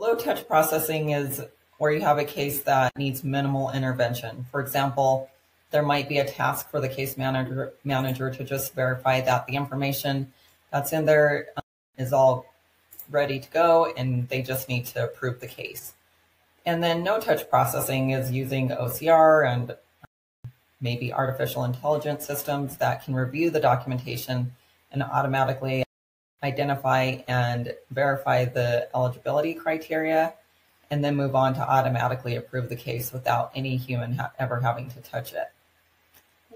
Low touch processing is where you have a case that needs minimal intervention. For example, there might be a task for the case manager, manager to just verify that the information that's in there um, all ready to go and they just need to approve the case. And then no touch processing is using OCR and maybe artificial intelligence systems that can review the documentation and automatically identify and verify the eligibility criteria and then move on to automatically approve the case without any human ha ever having to touch it.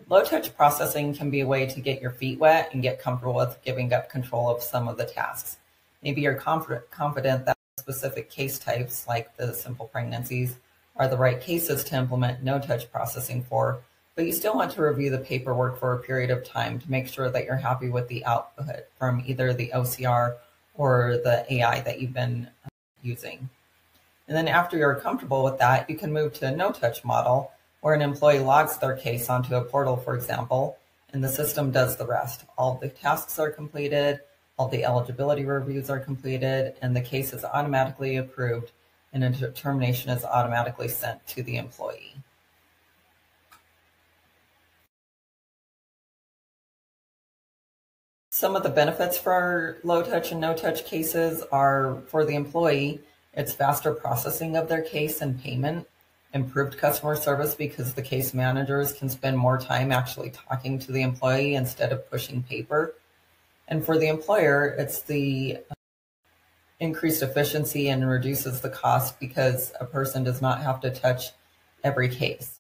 Low touch processing can be a way to get your feet wet and get comfortable with giving up control of some of the tasks. Maybe you're confident, confident that specific case types, like the simple pregnancies, are the right cases to implement no touch processing for, but you still want to review the paperwork for a period of time to make sure that you're happy with the output from either the OCR or the AI that you've been uh, using. And then after you're comfortable with that, you can move to a no-touch model where an employee logs their case onto a portal, for example, and the system does the rest. All the tasks are completed, all the eligibility reviews are completed, and the case is automatically approved and a determination is automatically sent to the employee. Some of the benefits for our low touch and no touch cases are for the employee, it's faster processing of their case and payment, improved customer service because the case managers can spend more time actually talking to the employee instead of pushing paper. And for the employer, it's the uh, increased efficiency and reduces the cost because a person does not have to touch every case.